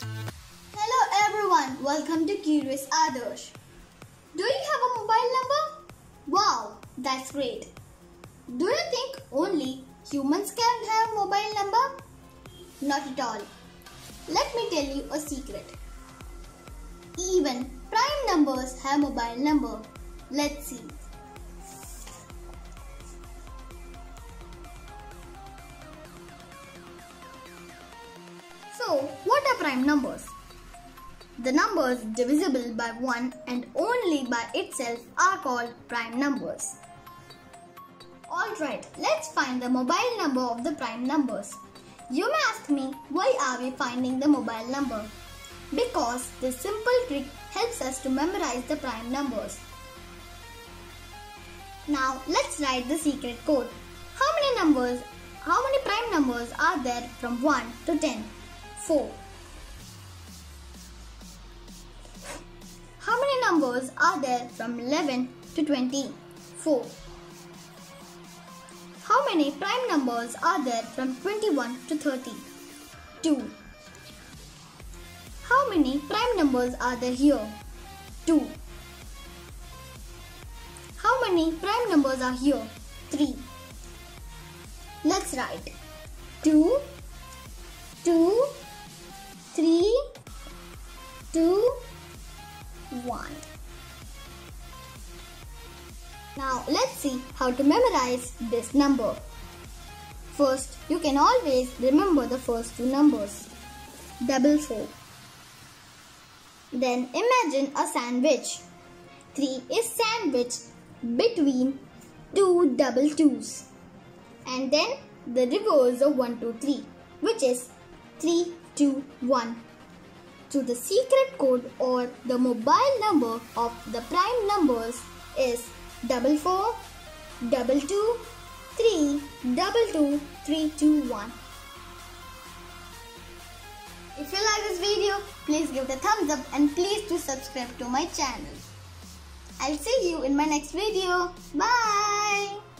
Hello everyone, welcome to Curious Adersh. Do you have a mobile number? Wow, that's great. Do you think only humans can have mobile number? Not at all. Let me tell you a secret. Even prime numbers have mobile number. Let's see. So, what are prime numbers? The numbers divisible by 1 and only by itself are called prime numbers. Alright, let's find the mobile number of the prime numbers. You may ask me, why are we finding the mobile number? Because this simple trick helps us to memorize the prime numbers. Now, let's write the secret code. How many numbers, how many prime numbers are there from 1 to 10? 4. How many numbers are there from 11 to 20? 4. How many prime numbers are there from 21 to 30? 2. How many prime numbers are there here? 2. How many prime numbers are here? 3. Let's write 2, 2, 3, 2, 1. Now let's see how to memorize this number. First, you can always remember the first two numbers. Double four. Then imagine a sandwich. 3 is sandwiched between two double twos. And then the reverse of one, two, three, which is 3, 2, 1. So the secret code or the mobile number of the prime numbers is double four, double two, three, double two, three, two, one. If you like this video, please give it a thumbs up and please do subscribe to my channel. I'll see you in my next video. Bye.